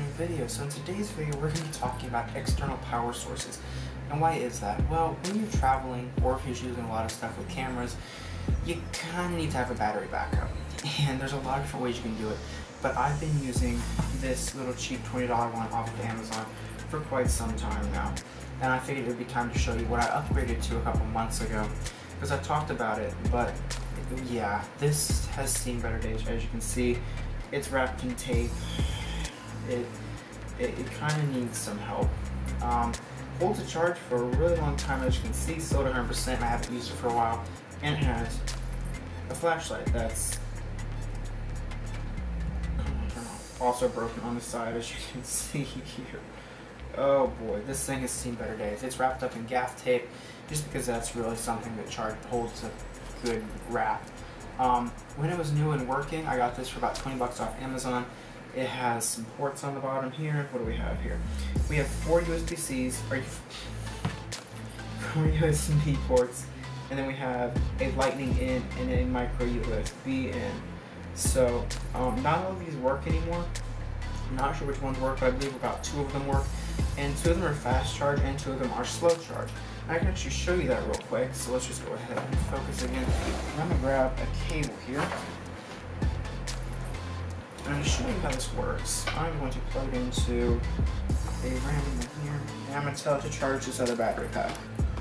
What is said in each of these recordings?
new video. So in today's video we're going to be talking about external power sources. And why is that? Well, when you're traveling or if you're using a lot of stuff with cameras, you kind of need to have a battery backup. And there's a lot of different ways you can do it. But I've been using this little cheap $20 one off of Amazon for quite some time now. And I figured it would be time to show you what I upgraded to a couple months ago. Because I talked about it, but yeah, this has seen better days as you can see it's wrapped in tape. It it, it kind of needs some help. Um, holds a charge for a really long time, as you can see, sold 100%. I haven't used it for a while, and has a flashlight that's also broken on the side, as you can see here. Oh boy, this thing has seen better days. It's wrapped up in gaff tape, just because that's really something that charge holds a good wrap. Um, when it was new and working, I got this for about 20 bucks off Amazon. It has some ports on the bottom here. What do we have here? We have four USB-Cs, or four USB ports, and then we have a lightning in and a micro USB in. So, um, not all of these work anymore. I'm not sure which ones work, but I believe about two of them work. And two of them are fast charge and two of them are slow charge. I can actually show you that real quick, so let's just go ahead and focus again. I'm to grab a cable here. I'm going to show you how this works. I'm going to plug into a random one here, and I'm going to tell it to charge this other battery pack.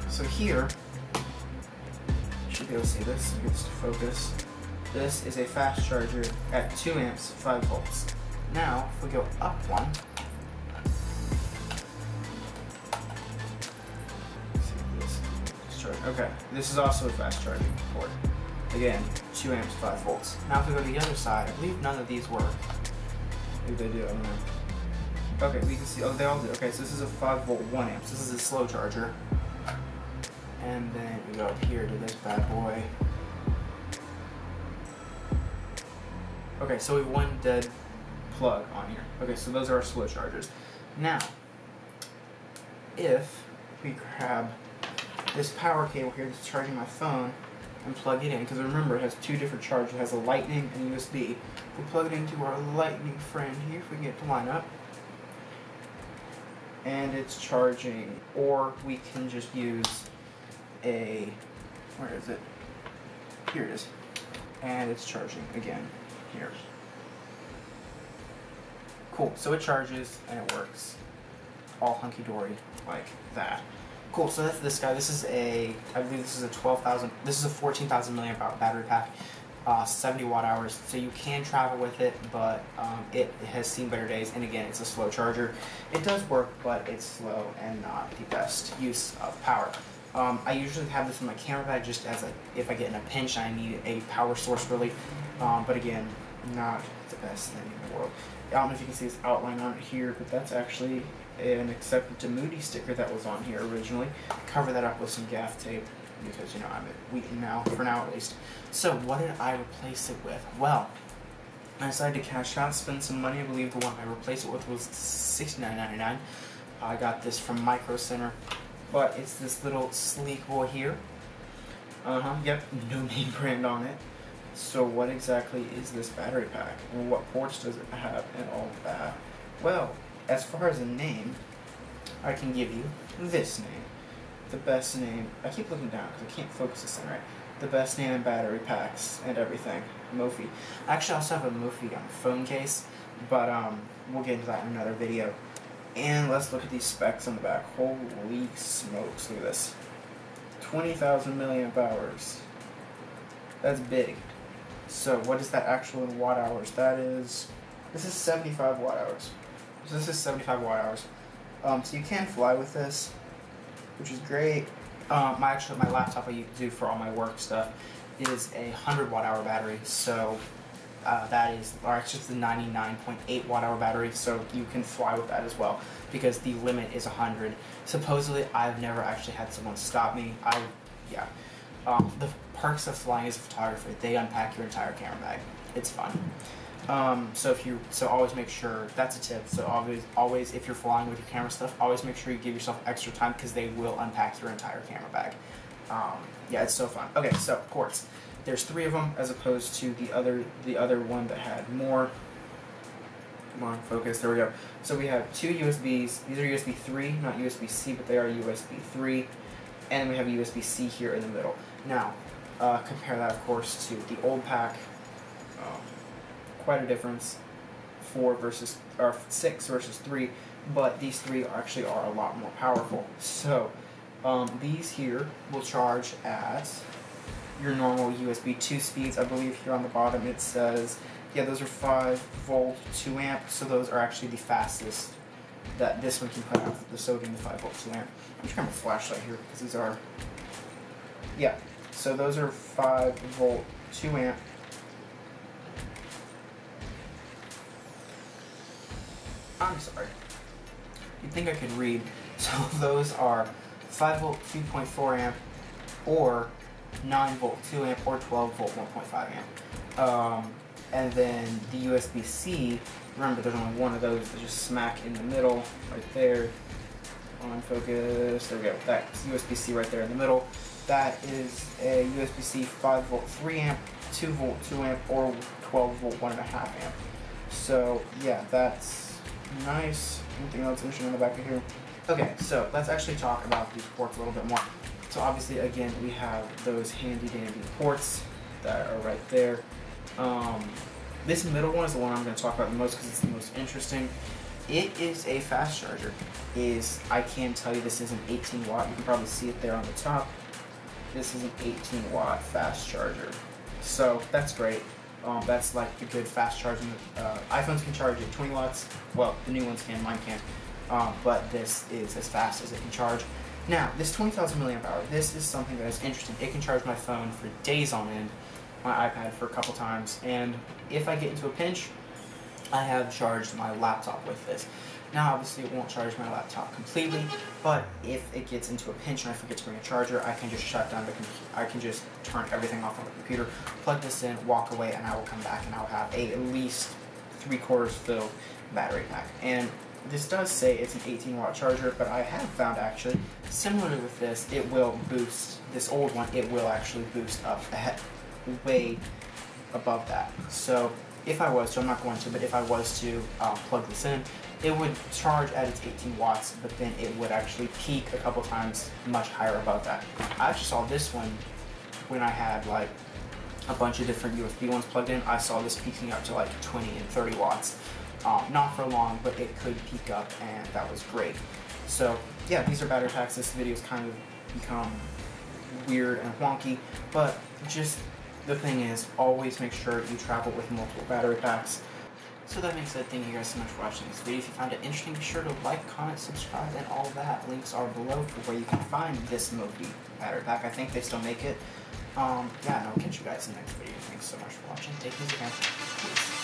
So here, you should be able to see this, get this to focus. This is a fast charger at 2 amps, 5 volts. Now, if we go up one, Okay, this is also a fast charging port. Again, 2 amps, 5 volts. Now if we go to the other side, I believe none of these work. Maybe they do, I don't know. Okay, we can see, oh, they all do. Okay, so this is a 5 volt 1 amps. This is a slow charger. And then we go up here to this bad boy. Okay, so we have one dead plug on here. Okay, so those are our slow chargers. Now, if we grab this power cable here that's charging my phone and plug it in because remember it has two different charges. It has a lightning and USB. We plug it into our lightning friend here if we can get to line up and it's charging or we can just use a where is it? Here it is. And it's charging again here. Cool. So it charges and it works. All hunky-dory like that Cool, so that's this guy. This is a, I believe this is a 12,000, this is a 14,000 milliamp battery pack, uh, 70 watt hours. So you can travel with it, but um, it has seen better days. And again, it's a slow charger. It does work, but it's slow and not the best use of power. Um, I usually have this in my camera bag just as a, if I get in a pinch, I need a power source really. Um, but again, not the best thing in the world. I don't know if you can see this outline on it here, but that's actually an accepted to Moody sticker that was on here originally. Cover that up with some gaff tape because, you know, I'm at Wheaton now, for now at least. So what did I replace it with? Well, I decided to cash out, spend some money. I believe the one I replaced it with was $69.99. I got this from Micro Center, but it's this little sleek boy here. Uh-huh, yep, no name brand on it. So what exactly is this battery pack? And what ports does it have and all that? Well, as far as a name, I can give you this name. The best name, I keep looking down because I can't focus this in right. The best name in battery packs and everything. Mophie. Actually, I also have a Mophie on phone case, but um, we'll get into that in another video. And let's look at these specs on the back. Holy smokes, look at this. 20,000 milliamp hours. That's big. So what is that actual in watt hours? That is, this is 75 watt hours. So this is 75 watt hours. Um, so you can fly with this, which is great. Um, my actually my laptop I do for all my work stuff is a 100 watt hour battery. So uh, that is, or actually the 99.8 watt hour battery. So you can fly with that as well because the limit is 100. Supposedly, I've never actually had someone stop me. I, yeah. Um, the perks of flying as a photographer, they unpack your entire camera bag. It's fun. Um, so if you so always make sure that's a tip. So always always if you're flying with your camera stuff, always make sure you give yourself extra time because they will unpack your entire camera bag. Um, yeah, it's so fun. Okay, so ports. There's three of them as opposed to the other the other one that had more. Come on, focus. There we go. So we have two USBs. These are USB 3, not USB C, but they are USB 3. And we have USB C here in the middle. Now, uh, compare that, of course, to the old pack. Um, quite a difference. Four versus or six versus three, but these three actually are a lot more powerful. So um, these here will charge at your normal USB 2 speeds. I believe here on the bottom it says, yeah, those are 5 volt 2 amp, so those are actually the fastest that this one can put out the sodium, the 5 volt 2 amp. I'm just going to flashlight here because these are, yeah, so those are 5 volt 2 amp. I'm sorry. You'd think I could read. So those are 5 volt 2.4 amp or 9 volt 2 amp or 12 volt 1.5 amp. Um, and then the USB C, remember there's only one of those that's just smack in the middle, right there. On focus, there we go. That's USB C right there in the middle. That is a USB C 5 volt 3 amp, 2 volt 2 amp, or 12 volt 1.5 amp. So, yeah, that's nice. Anything else interesting on the back of here? Okay, so let's actually talk about these ports a little bit more. So obviously, again, we have those handy dandy ports that are right there. Um, this middle one is the one I'm going to talk about the most because it's the most interesting. It is a fast charger. Is I can tell you this is an 18 watt. You can probably see it there on the top. This is an 18 watt fast charger. So that's great. Um, that's like a good fast charging. Uh, iPhones can charge at 20 watts. Well, the new ones can. Mine can't um, but this is as fast as it can charge. Now, this 20,000 milliamp hour, this is something that is interesting. It can charge my phone for days on end, my iPad for a couple times, and if I get into a pinch, I have charged my laptop with this. Now, obviously, it won't charge my laptop completely, but if it gets into a pinch and I forget to bring a charger, I can just shut down the computer. I can just turn everything off on the computer, plug this in, walk away, and I will come back and I'll have a at least three quarters filled battery pack. And this does say it's an 18 watt charger, but I have found actually, similarly with this, it will boost, this old one, it will actually boost up ahead, way above that. So if I was to, I'm not going to, but if I was to uh, plug this in, it would charge at its 18 watts, but then it would actually peak a couple times much higher above that. I actually saw this one when I had like a bunch of different USB ones plugged in. I saw this peaking up to like 20 and 30 watts. Um, not for long, but it could peak up, and that was great. So yeah, these are battery packs. This video's kind of become weird and wonky, but just the thing is, always make sure you travel with multiple battery packs. So that being said, thank you guys so much for watching this video. If you found it interesting, be sure to like, comment, subscribe, and all that. Links are below for where you can find this Mophie battery pack. I think they still make it. Um, yeah, and I'll catch you guys in the next video. Thanks so much for watching. Take these again. Peace.